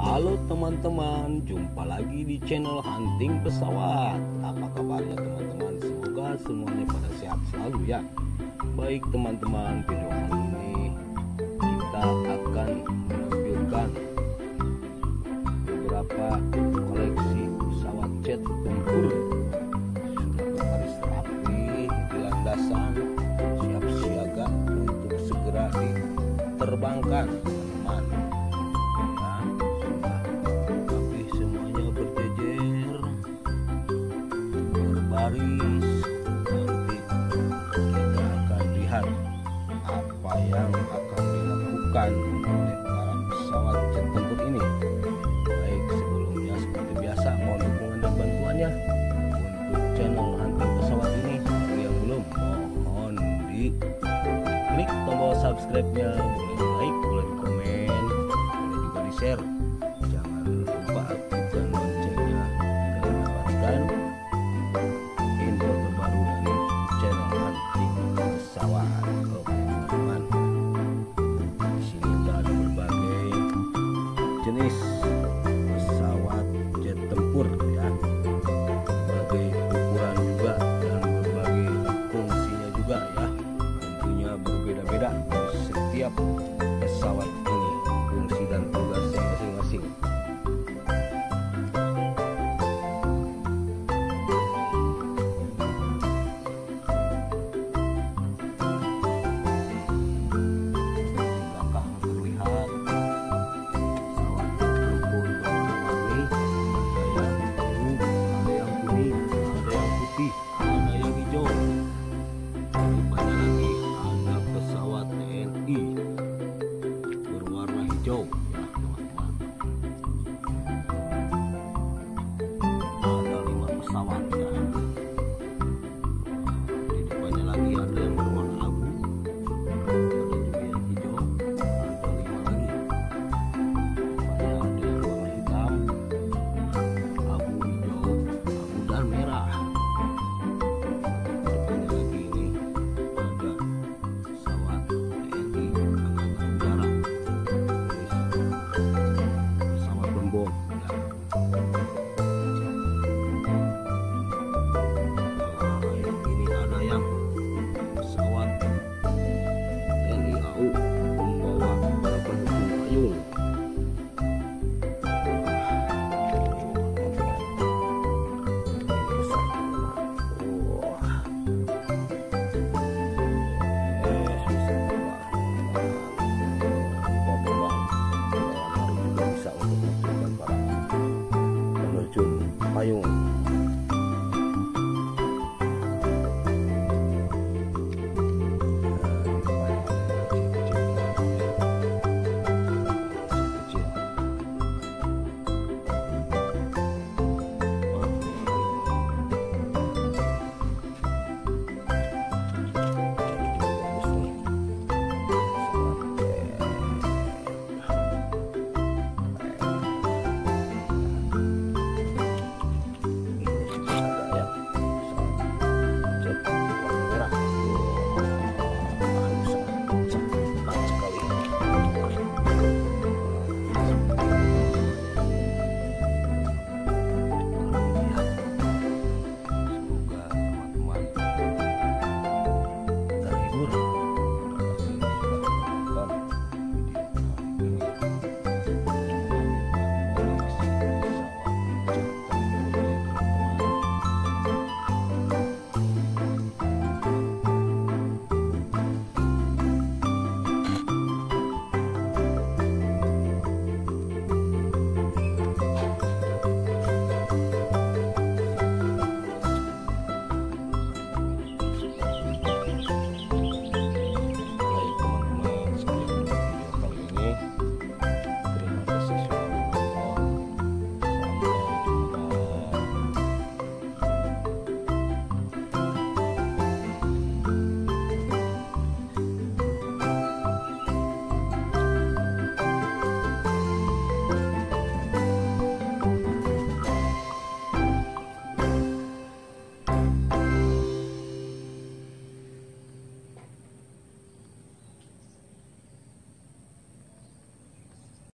Halo teman-teman, jumpa lagi di channel Hunting Pesawat. Apa kabarnya teman-teman? Semoga semuanya pada sehat selalu ya. Baik teman-teman, video kali ini kita akan menunjukkan beberapa koleksi pesawat jet tempur sudah berbaris di landasan siap siaga untuk segera diterbangkan teman-teman subscribe-nya boleh di like boleh di komen boleh juga di share jangan lupa aktifkan loncengnya agar mendapatkan info terbaru dari channel hunting pesawat oke teman-teman di sini kita ada berbagai jenis pesawat jet tempur ya berbagai ukuran juga dan berbagai fungsinya juga ya. Tentunya berbeda-beda dari setiap